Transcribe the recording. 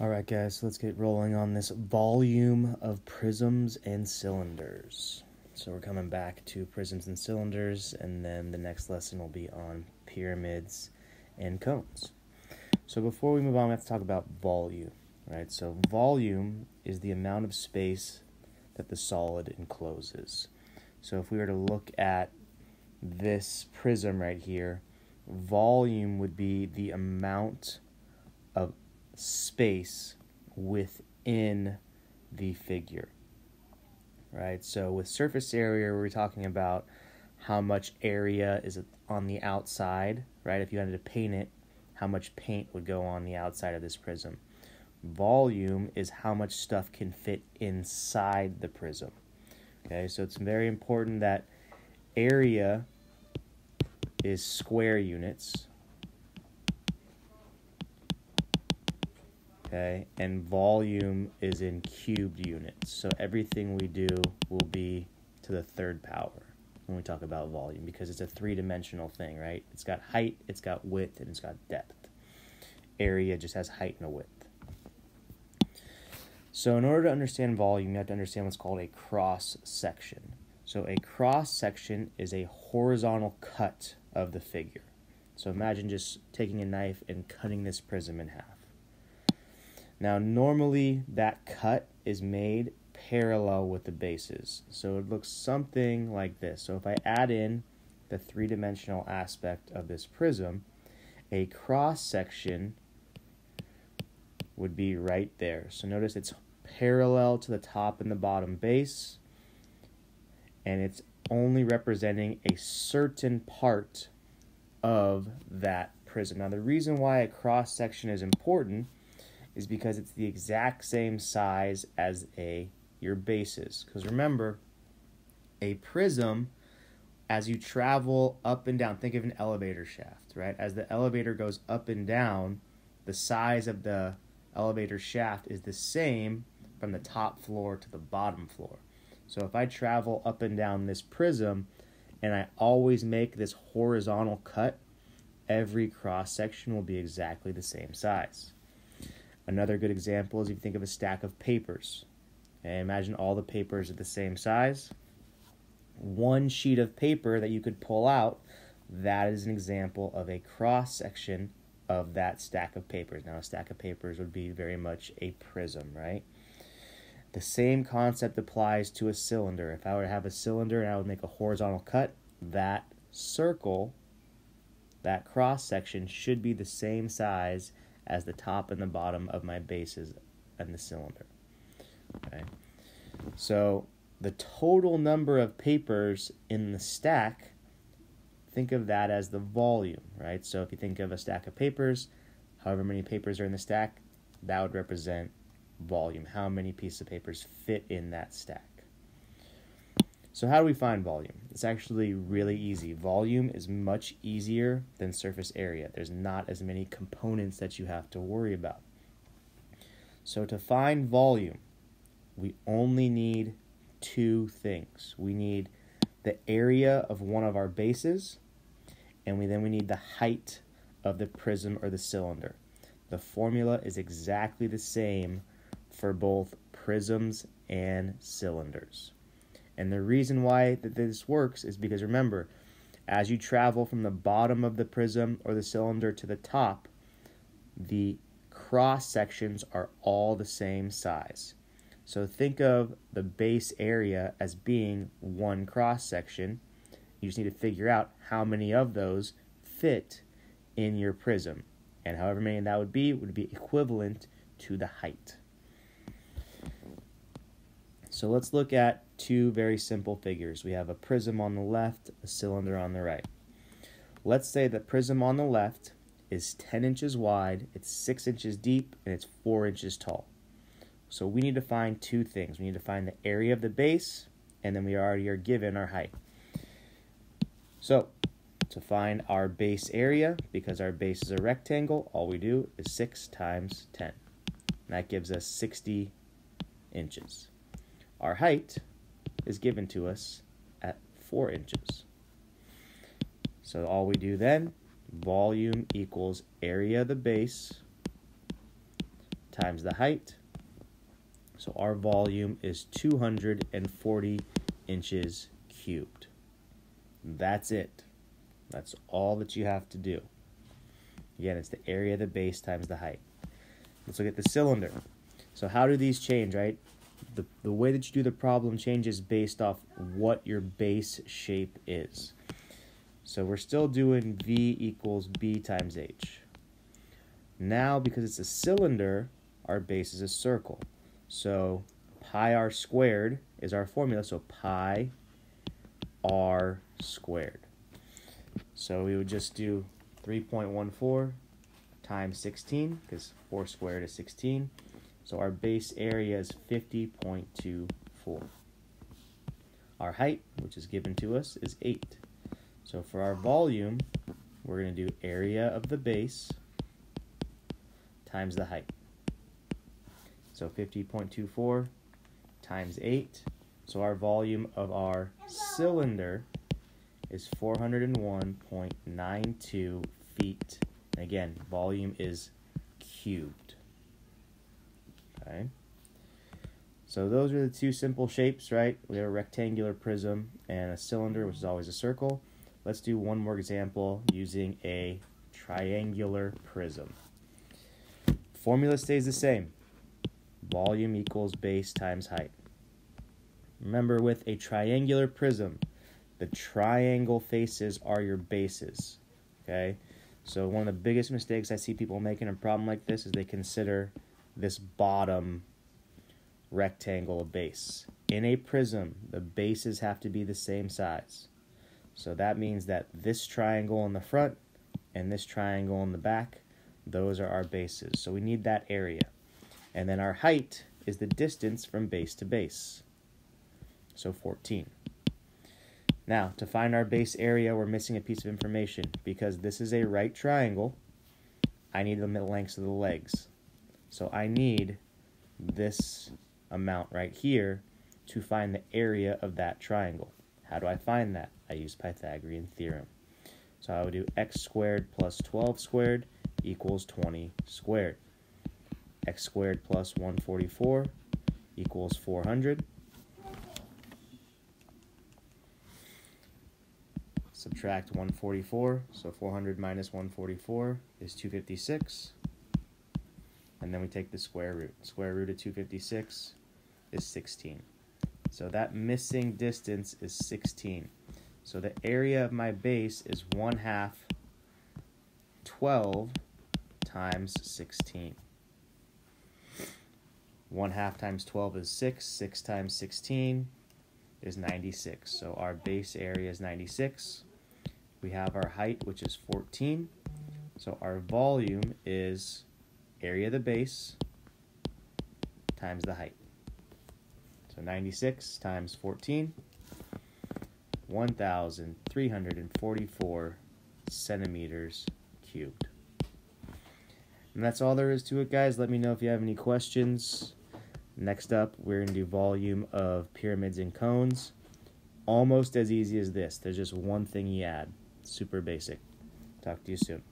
All right, guys, so let's get rolling on this volume of prisms and cylinders. So we're coming back to prisms and cylinders, and then the next lesson will be on pyramids and cones. So before we move on, we have to talk about volume, right? So volume is the amount of space that the solid encloses. So if we were to look at this prism right here, volume would be the amount of space within the figure. Right? So with surface area, we're talking about how much area is on the outside, right? If you wanted to paint it, how much paint would go on the outside of this prism. Volume is how much stuff can fit inside the prism. Okay, so it's very important that area is square units okay, and volume is in cubed units. So everything we do will be to the third power when we talk about volume because it's a three dimensional thing, right? It's got height, it's got width, and it's got depth. Area just has height and a width. So, in order to understand volume, you have to understand what's called a cross section. So, a cross section is a horizontal cut of the figure. So, imagine just taking a knife and cutting this prism in half. Now, normally that cut is made parallel with the bases. So it looks something like this. So if I add in the three-dimensional aspect of this prism, a cross section would be right there. So notice it's parallel to the top and the bottom base, and it's only representing a certain part of that prism. Now the reason why a cross section is important is because it's the exact same size as a your bases. Because remember, a prism, as you travel up and down, think of an elevator shaft, right? As the elevator goes up and down, the size of the elevator shaft is the same from the top floor to the bottom floor. So if I travel up and down this prism and I always make this horizontal cut, every cross section will be exactly the same size. Another good example is if you think of a stack of papers. And imagine all the papers are the same size. One sheet of paper that you could pull out, that is an example of a cross section of that stack of papers. Now, a stack of papers would be very much a prism, right? The same concept applies to a cylinder. If I were to have a cylinder and I would make a horizontal cut, that circle, that cross section, should be the same size as the top and the bottom of my bases and the cylinder. Okay. So the total number of papers in the stack, think of that as the volume, right? So if you think of a stack of papers, however many papers are in the stack, that would represent volume. How many pieces of papers fit in that stack? So how do we find volume? It's actually really easy. Volume is much easier than surface area. There's not as many components that you have to worry about. So to find volume, we only need two things. We need the area of one of our bases, and we then we need the height of the prism or the cylinder. The formula is exactly the same for both prisms and cylinders. And the reason why that this works is because remember, as you travel from the bottom of the prism or the cylinder to the top, the cross sections are all the same size. So think of the base area as being one cross section. You just need to figure out how many of those fit in your prism. And however many that would be would be equivalent to the height. So let's look at two very simple figures. We have a prism on the left, a cylinder on the right. Let's say the prism on the left is 10 inches wide, it's 6 inches deep, and it's 4 inches tall. So we need to find two things. We need to find the area of the base, and then we already are given our height. So to find our base area, because our base is a rectangle, all we do is 6 times 10. And that gives us 60 inches. Our height is given to us at 4 inches. So all we do then, volume equals area of the base times the height. So our volume is 240 inches cubed. That's it. That's all that you have to do. Again, it's the area of the base times the height. Let's look at the cylinder. So how do these change, right? The, the way that you do the problem changes based off what your base shape is. So we're still doing V equals B times H. Now, because it's a cylinder, our base is a circle. So pi r squared is our formula, so pi r squared. So we would just do 3.14 times 16, because 4 squared is 16. So our base area is 50.24. Our height, which is given to us, is 8. So for our volume, we're going to do area of the base times the height. So 50.24 times 8. So our volume of our cylinder is 401.92 feet. And again, volume is cubed. Okay. So those are the two simple shapes, right? We have a rectangular prism and a cylinder, which is always a circle. Let's do one more example using a triangular prism. Formula stays the same. Volume equals base times height. Remember, with a triangular prism, the triangle faces are your bases. Okay? So, one of the biggest mistakes I see people making in a problem like this is they consider this bottom rectangle a base. In a prism, the bases have to be the same size. So that means that this triangle in the front and this triangle in the back, those are our bases. So we need that area. And then our height is the distance from base to base. So 14. Now, to find our base area, we're missing a piece of information. Because this is a right triangle, I need the lengths of the legs. So I need this amount right here to find the area of that triangle. How do I find that? I use Pythagorean theorem. So I would do x squared plus 12 squared equals 20 squared. x squared plus 144 equals 400. Subtract 144, so 400 minus 144 is 256. And then we take the square root. Square root of 256 is 16. So that missing distance is 16. So the area of my base is 1 half 12 times 16. 1 half times 12 is 6. 6 times 16 is 96. So our base area is 96. We have our height, which is 14. So our volume is area of the base times the height. So 96 times 14, 1,344 centimeters cubed. And that's all there is to it, guys. Let me know if you have any questions. Next up, we're going to do volume of pyramids and cones. Almost as easy as this. There's just one thing you add. Super basic. Talk to you soon.